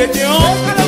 que te honra.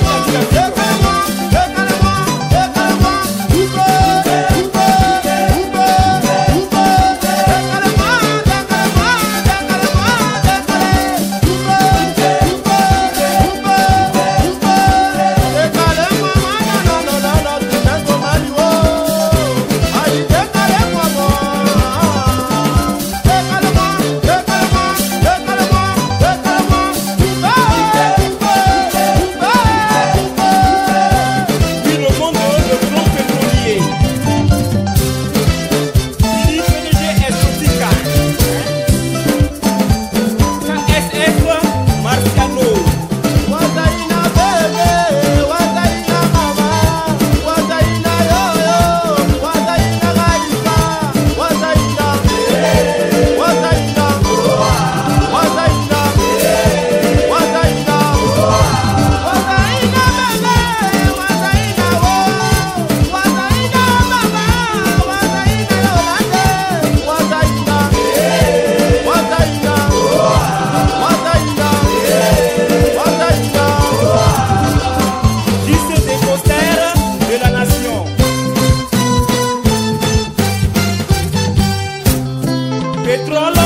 espectro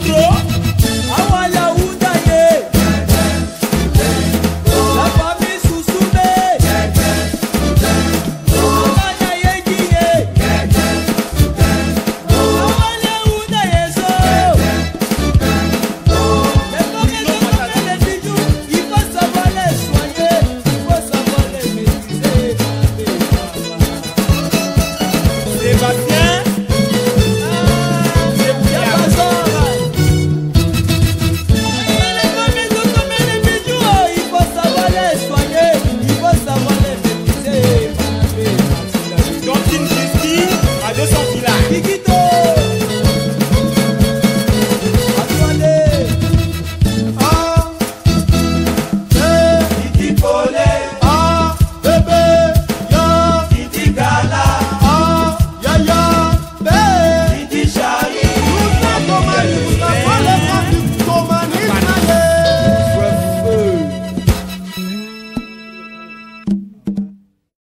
intro.